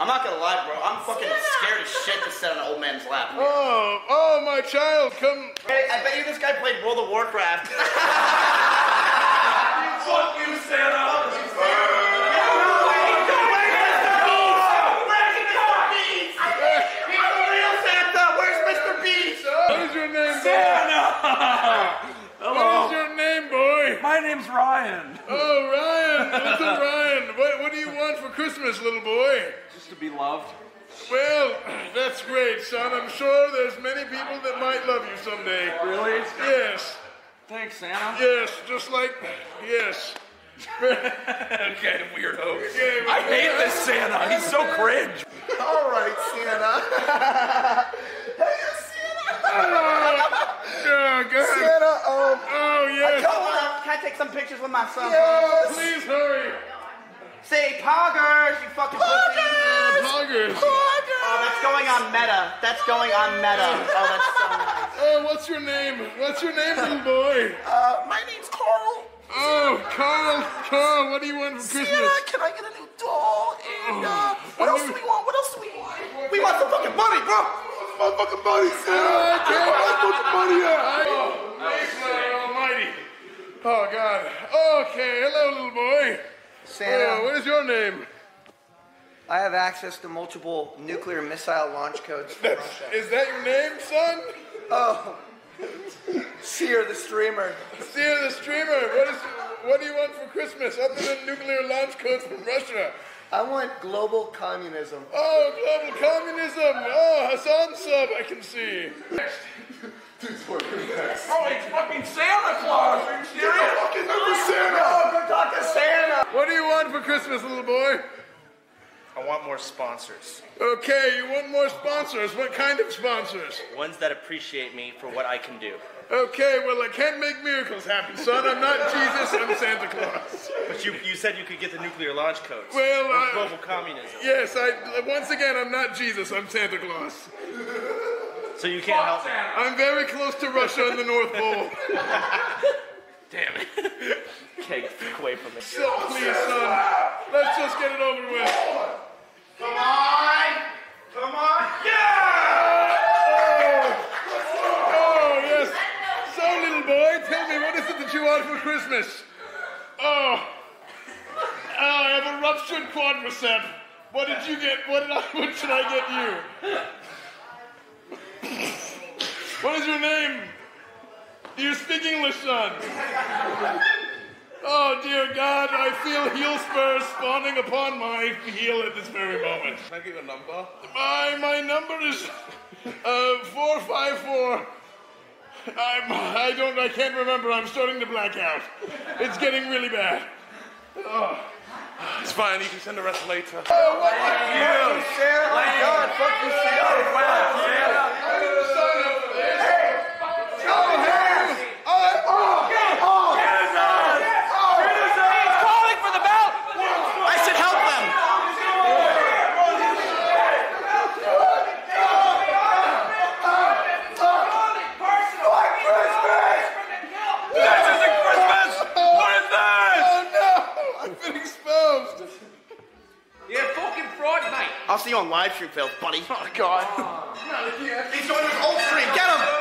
I'm not gonna lie, bro. I'm fucking scared as shit to sit on an old man's lap. Oh, oh, my child, come. Hey, I bet you this guy played World of Warcraft. Fuck you, Santa! Come back, Mr. Bulls! You're real Santa! Where's Mr. Beats? What is your name, boy? Santa! What is your name, boy? My name's Ryan. Oh, Ryan, little Ryan. What, what do you want for Christmas, little boy? Just to be loved. Well, that's great, son. I'm sure there's many people that might love you someday. Really? Yes, Thanks, Santa. yes, just like, yes. Okay, weirdo. Okay, I hate this Santa. He's so cringe. All right, Santa. Oh, God. Santa, um, Oh, yes. come on. Can I take some pictures with my son? Yes. Please hurry. Say poggers, you fucking pussy. Uh, poggers. Oh, that's going on meta. That's going on meta. Oh, that's so nice. Oh, what's your name? What's your name, little boy? Uh, my name's Carl. Oh, Carl. Carl, what do you want for Christmas? Santa, can I get a new doll? And, uh, what else do we want? What else do we want? We want some fucking money, bro. Motherfucking money, Oh, Santa. I can't put the money out. Oh, Mayflower Almighty. Oh, God. Okay, hello, little boy. Santa, Oh, what is your name? I have access to multiple nuclear missile launch codes from That's, Russia. is that your name, son? Oh, Cyr the streamer. Cyr the streamer. What is? What do you want for Christmas other than nuclear launch codes from Russia? I want global communism. Oh, global communism. Oh, Hasan sub, I can see. Oh, it's fucking Santa Claus. Are you serious? Oh, go talk to Santa. What do you want for Christmas, little boy? I want more sponsors. Okay, you want more sponsors. What kind of sponsors? Ones that appreciate me for what I can do. Okay, well, I can't make miracles happen, son. I'm not Jesus, I'm Santa Claus. But you, you said you could get the nuclear launch codes. Well, I- global communism. Yes, I once again I'm not Jesus, I'm Santa Claus. So you can't help me. I'm very close to Russia and the North Pole. Damn it. Okay, get the fuck away from me. So please, son, let's just get it over with. Come on. Come on. Yeah! Oh. oh, yes. So, little boy, tell me, what is it that you want for Christmas? Oh, oh I have a ruptured quadricep. What did you get? What did I? What should I get you? What is your name? Do you speak English, son? Oh, dear God, I feel heel spurs spawning upon my heel at this very moment. Can I get your number? My my number is uh four five four. I'm I don't I can't remember. I'm starting to black out. It's getting really bad. Oh. It's fine. You can send the rest later. Oh, what You, Santa? Oh, God, fuck you, Santa. calling for the belt! I should help them! This isn't Christmas! What is this? Oh no! I've been exposed. Yeah, fucking fraud night. I'll see you on live stream, fails, buddy. Oh God. no He's going to his old stream. Get him.